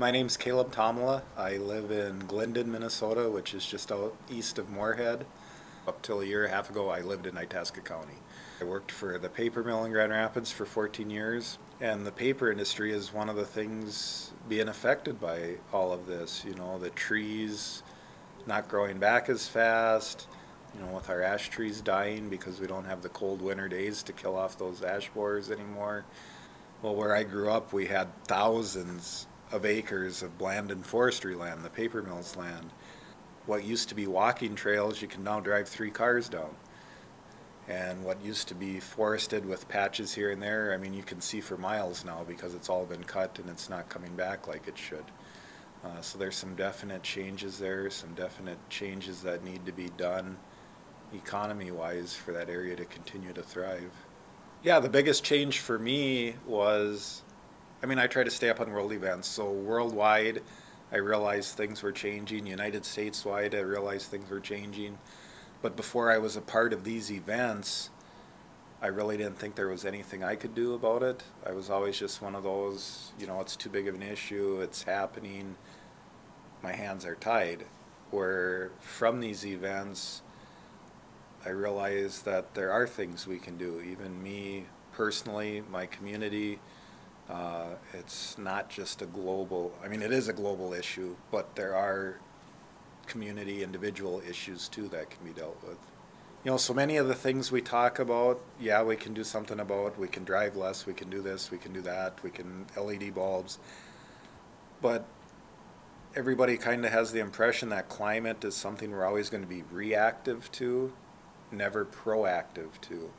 My name's Caleb Tomilla. I live in Glyndon, Minnesota, which is just out east of Moorhead. Up till a year and a half ago, I lived in Itasca County. I worked for the paper mill in Grand Rapids for 14 years, and the paper industry is one of the things being affected by all of this. You know, the trees not growing back as fast, you know, with our ash trees dying because we don't have the cold winter days to kill off those ash borers anymore. Well, where I grew up, we had thousands of acres of Blandin forestry land, the paper mill's land. What used to be walking trails, you can now drive three cars down. And what used to be forested with patches here and there, I mean, you can see for miles now because it's all been cut and it's not coming back like it should. Uh, so there's some definite changes there, some definite changes that need to be done economy-wise for that area to continue to thrive. Yeah, the biggest change for me was I mean, I try to stay up on world events. So worldwide, I realized things were changing. United States wide, I realized things were changing. But before I was a part of these events, I really didn't think there was anything I could do about it. I was always just one of those, you know, it's too big of an issue, it's happening, my hands are tied. Where from these events, I realized that there are things we can do. Even me personally, my community, uh, it's not just a global, I mean, it is a global issue, but there are community, individual issues too that can be dealt with. You know, so many of the things we talk about, yeah, we can do something about. We can drive less, we can do this, we can do that, we can LED bulbs. But everybody kind of has the impression that climate is something we're always going to be reactive to, never proactive to.